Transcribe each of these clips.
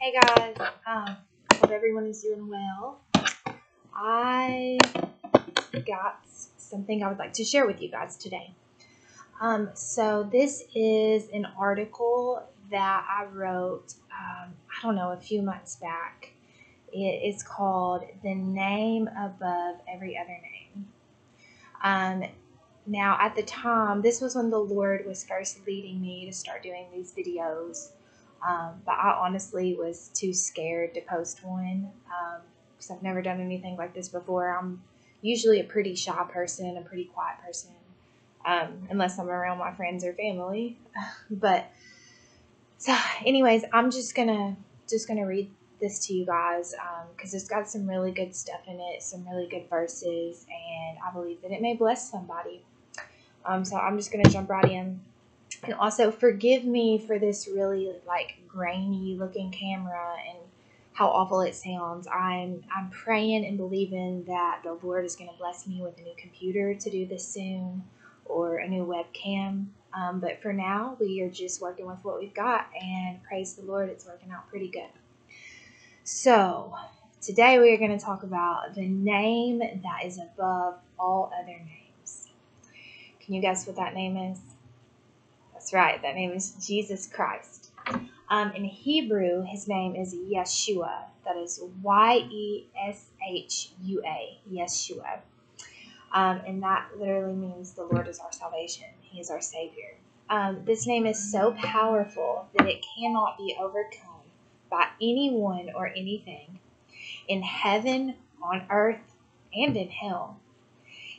Hey guys, um, hope everyone is doing well. I got something I would like to share with you guys today. Um, so this is an article that I wrote, um, I don't know, a few months back. It is called "The Name Above Every Other Name." Um, now, at the time, this was when the Lord was first leading me to start doing these videos. Um, but I honestly was too scared to post one because um, I've never done anything like this before. I'm usually a pretty shy person, a pretty quiet person, um, unless I'm around my friends or family. but so, anyways, I'm just gonna just gonna read this to you guys because um, it's got some really good stuff in it, some really good verses, and I believe that it may bless somebody. Um, so I'm just gonna jump right in. And also forgive me for this really like grainy looking camera and how awful it sounds. I'm I'm praying and believing that the Lord is going to bless me with a new computer to do this soon or a new webcam. Um, but for now, we are just working with what we've got, and praise the Lord, it's working out pretty good. So today we are going to talk about the name that is above all other names. Can you guess what that name is? That's right. That name is Jesus Christ. Um, in Hebrew, his name is Yeshua. That is Y E S H U A. Yeshua. Um, and that literally means the Lord is our salvation. He is our Savior. Um, this name is so powerful that it cannot be overcome by anyone or anything in heaven, on earth, and in hell.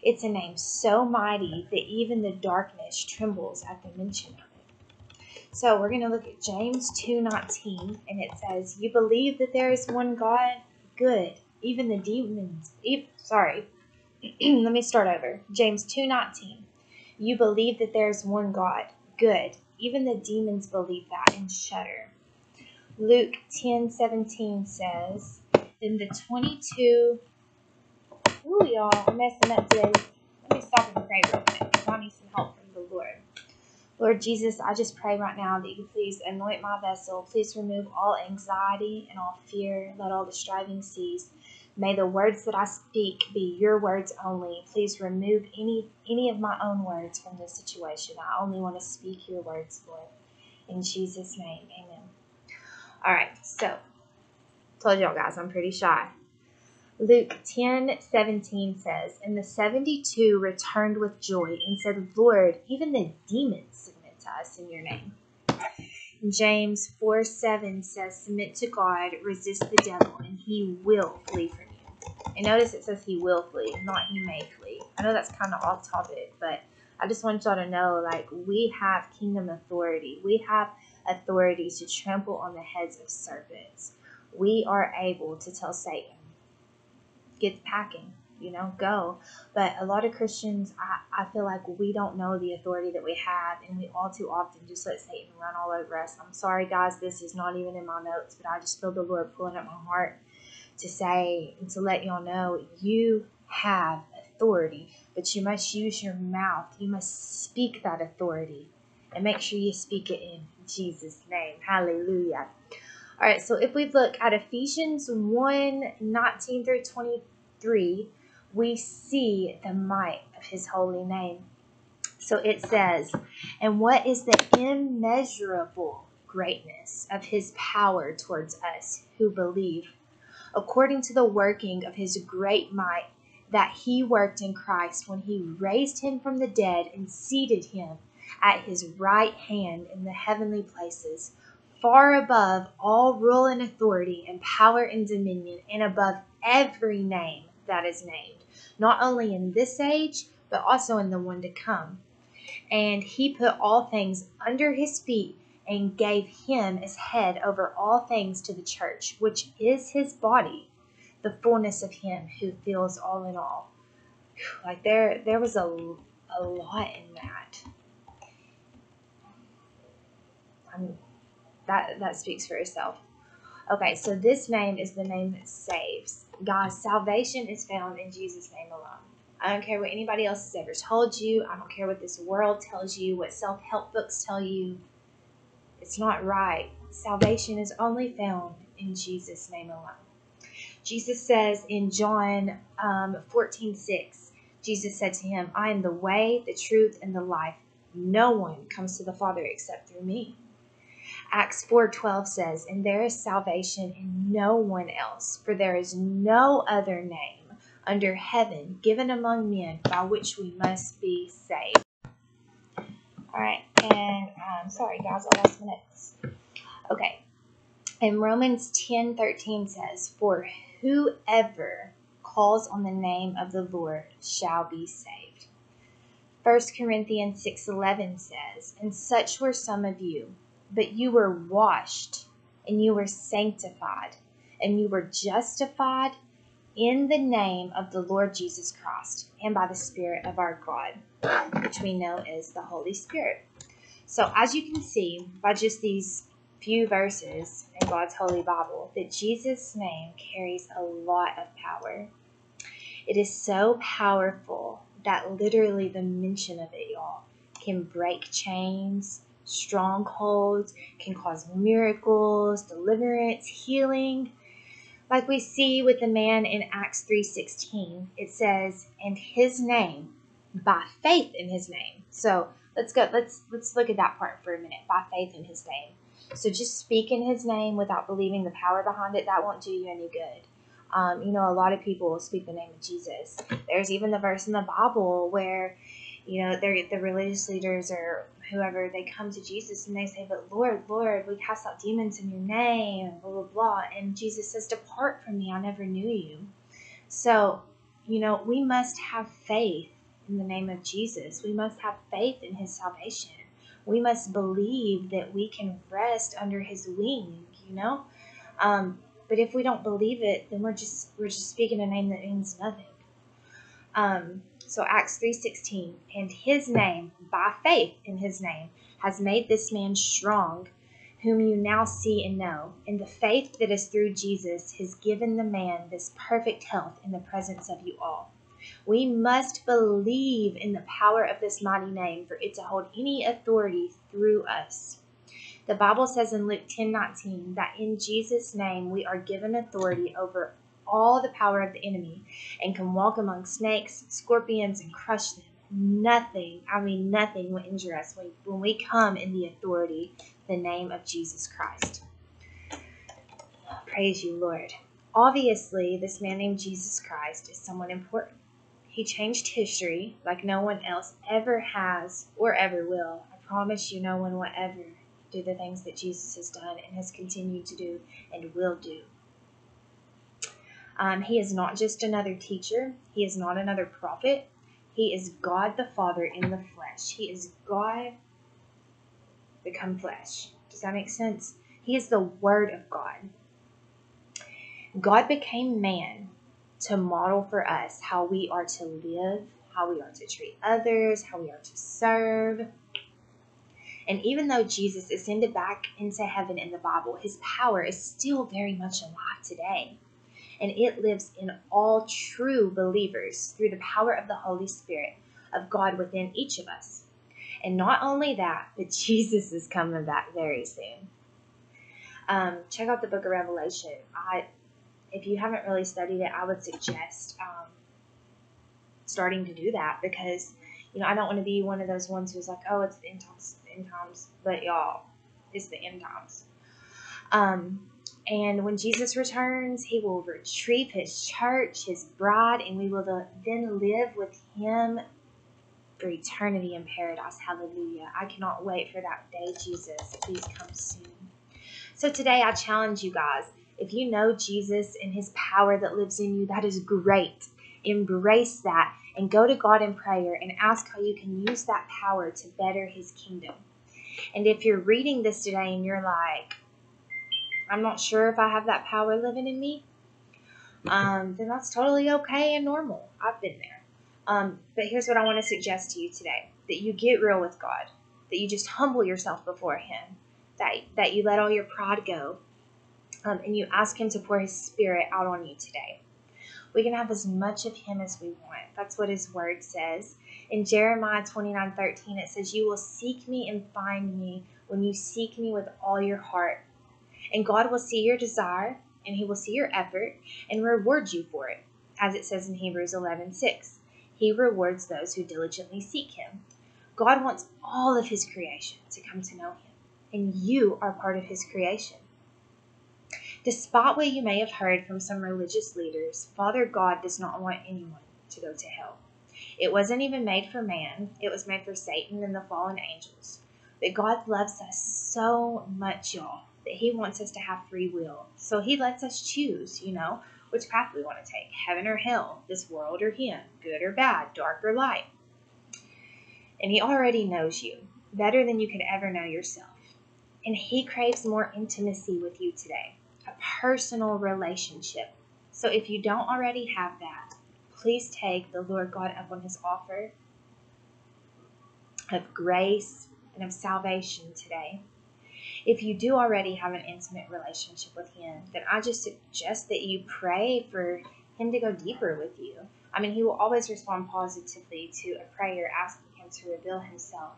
It's a name so mighty that even the darkness trembles at the mention of it. So we're going to look at James 2:19 and it says, "You believe that there is one God? Good. Even the demons, even, sorry. Let me start over. James 2:19. You believe that there is one God? Good. Even the demons believe that and shudder." Luke 10:17 says, "Then the 22 Ooh, y'all, I'm messing up today. Let me stop and pray real quick because I need some help from the Lord. Lord Jesus, I just pray right now that you please anoint my vessel. Please remove all anxiety and all fear. Let all the striving cease. May the words that I speak be your words only. Please remove any any of my own words from this situation. I only want to speak your words, Lord. In Jesus' name, amen. All right, so told y'all guys I'm pretty shy. Luke 10 17 says, And the 72 returned with joy and said, Lord, even the demons submit to us in your name. James 4 7 says, Submit to God, resist the devil, and he will flee from you. And notice it says he will flee, not he may flee. I know that's kind of off topic, but I just want y'all to know like, we have kingdom authority. We have authority to trample on the heads of serpents. We are able to tell Satan, get packing you know go. But a lot of christians I, I feel like we don't know the authority that we have and we all too often just let satan run all over us. I'm sorry guys this is not even in my notes but i just feel the lord pulling at my heart to say and to let y'all know you have authority but you must use your mouth. You must speak that authority and make sure you speak it in jesus name. Hallelujah all right, so if we look at Ephesians 1 19 through 23, we see the might of his holy name. So it says, And what is the immeasurable greatness of his power towards us who believe, according to the working of his great might that he worked in Christ when he raised him from the dead and seated him at his right hand in the heavenly places? Far above all rule and authority and power and dominion, and above every name that is named, not only in this age, but also in the one to come. And he put all things under his feet and gave him as head over all things to the church, which is his body, the fullness of him who fills all in all. Like there, there was a, a lot in that. I'm that that speaks for itself. Okay, so this name is the name that saves. Guys, salvation is found in Jesus' name alone. I don't care what anybody else has ever told you. I don't care what this world tells you, what self help books tell you. It's not right. salvation is only found in Jesus' name alone. Jesus says in John um, 14 6, Jesus said to him, I am the way, the truth, and the life. No one comes to the Father except through me. Acts 4:12 says, "And there is salvation in no one else, for there is no other name under heaven given among men by which we must be saved." All right, and um, sorry guys, I lost my notes. Okay, and Romans 10:13 says, "For whoever calls on the name of the Lord shall be saved." 1 Corinthians 6:11 says, "And such were some of you, but you were washed, and you were sanctified, and you were justified in the name of the Lord Jesus Christ and by the Spirit of our God, which we know is the Holy Spirit." So, as you can see by just these few verses in God's Holy Bible, that Jesus' name carries a lot of power. It is so powerful that literally the mention of it, y'all, can break chains, strongholds, can cause miracles, deliverance, healing. Like we see with the man in Acts 3:16, it says, "And his name, by faith in his name." So, let's go let's let's look at that part for a minute. By faith in his name. So just speak in his name without believing the power behind it, that won't do you any good. Um, you know, a lot of people will speak the name of Jesus. There's even the verse in the Bible where, you know, they're, the religious leaders or whoever, they come to Jesus and they say, But Lord, Lord, we cast out demons in your name, blah, blah, blah. And Jesus says, Depart from me, I never knew you. So, you know, we must have faith in the name of Jesus. We must have faith in his salvation. We must believe that we can rest under his wing, you know? Um, but if we don't believe it, then we're just we're just speaking a name that means nothing. Um, so Acts 3:16, and his name, by faith in his name, has made this man strong, whom you now see and know. And the faith that is through Jesus has given the man this perfect health in the presence of you all. We must believe in the power of this mighty name for it to hold any authority through us. The Bible says in Luke 10 19 that in Jesus' name we are given authority over all the power of the enemy and can walk among snakes, scorpions, and crush them. Nothing, I mean, nothing will injure us when we come in the authority, the name of Jesus Christ. Praise you, Lord. Obviously, this man named Jesus Christ is someone important. He changed history like no one else ever has or ever will. I promise you, no one will ever do the things that Jesus has done and has continued to do and will do. Um, he is not just another teacher, he is not another prophet. He is God the Father in the flesh. He is God become flesh. Does that make sense? He is the Word of God. God became man to model for us how we are to live, how we are to treat others, how we are to serve. And even though Jesus ascended back into heaven in the Bible, his power is still very much alive today. And it lives in all true believers through the power of the Holy Spirit of God within each of us. And not only that, but Jesus is coming back very soon. Um, check out the book of Revelation. I if you haven't really studied it, I would suggest um, starting to do that because you know I don't want to be one of those ones who's like, oh, it's the end times, the end times, but y'all, it's the end times. Um, and when Jesus returns, he will retrieve his church, his bride, and we will then live with him for eternity in paradise. Hallelujah. I cannot wait for that day, Jesus. Please come soon. So today I challenge you guys if you know Jesus and his power that lives in you, that is great. Embrace that and go to God in prayer and ask how you can use that power to better his kingdom. And if you're reading this today and you're like, I'm not sure if I have that power living in me, um, then that's totally okay and normal. I've been there. Um, but here's what I want to suggest to you today that you get real with God, that you just humble yourself before Him, that, that you let all your pride go, um, and you ask Him to pour His Spirit out on you today. We can have as much of Him as we want. That's what His Word says. In Jeremiah 29 13, it says, You will seek me and find me when you seek me with all your heart. And God will see your desire and he will see your effort and reward you for it, as it says in Hebrews 11:6. He rewards those who diligently seek him. God wants all of his creation to come to know him, and you are part of his creation. Despite what you may have heard from some religious leaders, Father God does not want anyone to go to hell. It wasn't even made for man, it was made for Satan and the fallen angels. But God loves us so much, y'all, that He wants us to have free will. So He lets us choose, you know, which path we want to take heaven or hell, this world or Him, good or bad, dark or light. And He already knows you better than you could ever know yourself. And He craves more intimacy with you today, a personal relationship. So if you don't already have that, please take the Lord God up on His offer of grace and of salvation today. If you do already have an intimate relationship with Him, then I just suggest that you pray for Him to go deeper with you. I mean, He will always respond positively to a prayer asking Him to reveal Himself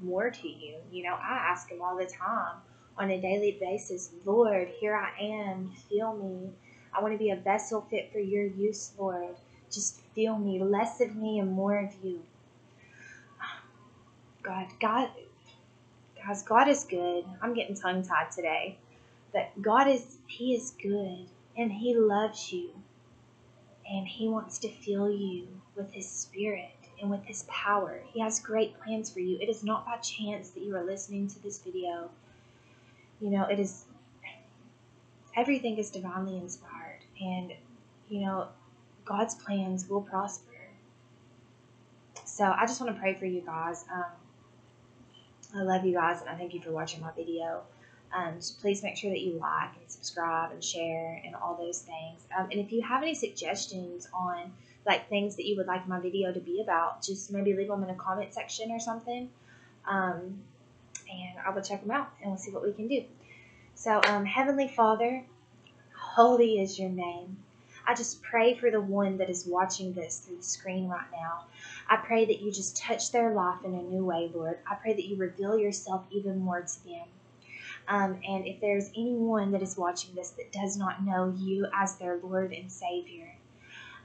more to you. You know, I ask Him all the time on a daily basis, Lord, here I am, feel me. I want to be a vessel fit for your use, Lord. Just feel me, less of me and more of you. God, God, guys, God is good. I'm getting tongue tied today. But God is, He is good and He loves you. And He wants to fill you with His Spirit and with His power. He has great plans for you. It is not by chance that you are listening to this video. You know, it is, everything is divinely inspired. And, you know, God's plans will prosper. So I just want to pray for you guys. Um, I love you guys and I thank you for watching my video. Um, so please make sure that you like and subscribe and share and all those things. Um, and if you have any suggestions on like things that you would like my video to be about, just maybe leave them in a comment section or something. Um, and I will check them out and we'll see what we can do. So, um, Heavenly Father, holy is your name. I just pray for the one that is watching this through the screen right now. I pray that you just touch their life in a new way, Lord. I pray that you reveal yourself even more to them. Um, and if there's anyone that is watching this that does not know you as their Lord and Savior,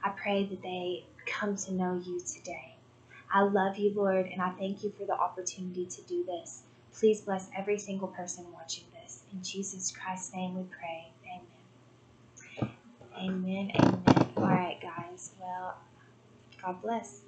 I pray that they come to know you today. I love you, Lord, and I thank you for the opportunity to do this. Please bless every single person watching this. In Jesus Christ's name we pray. Amen. Amen. All right, guys. Well, God bless.